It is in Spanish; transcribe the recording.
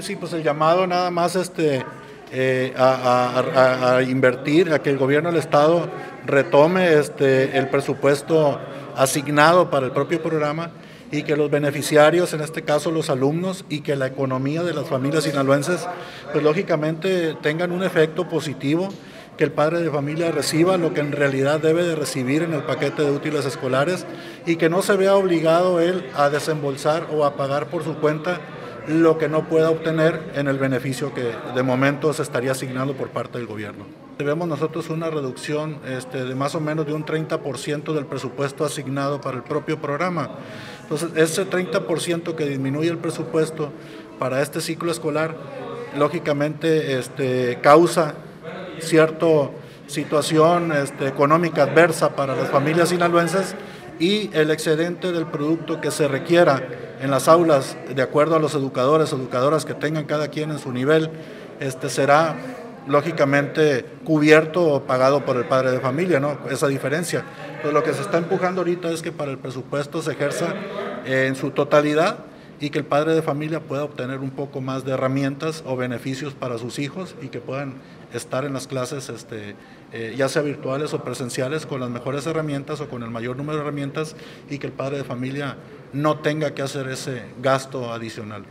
Sí, pues el llamado nada más este, eh, a, invertir, a que el gobierno del Estado retome este, el presupuesto asignado para el propio programa y que los beneficiarios, en este caso los alumnos, y que la economía de las familias sinaloenses, pues lógicamente tengan un efecto positivo, que el padre de familia reciba lo que en realidad debe de recibir en el paquete de útiles escolares y que no se vea obligado él a desembolsar o a pagar por su cuenta lo que no pueda obtener en el beneficio que de momento se estaría asignando por parte del gobierno. Debemos nosotros una reducción este, de más o menos de un 30% del presupuesto asignado para el propio programa. Entonces, ese 30% que disminuye el presupuesto para este ciclo escolar, lógicamente este, causa cierta situación este, económica adversa para las familias sinaloenses y el excedente del producto que se requiera en las aulas, de acuerdo a los educadores educadoras que tengan cada quien en su nivel, este, será lógicamente cubierto o pagado por el padre de familia, ¿no? Esa diferencia. Entonces lo que se está empujando ahorita es que para el presupuesto se ejerza en su totalidad y que el padre de familia pueda obtener un poco más de herramientas o beneficios para sus hijos y que puedan estar en las clases, este, eh, ya sea virtuales o presenciales, con las mejores herramientas o con el mayor número de herramientas y que el padre de familia no tenga que hacer ese gasto adicional.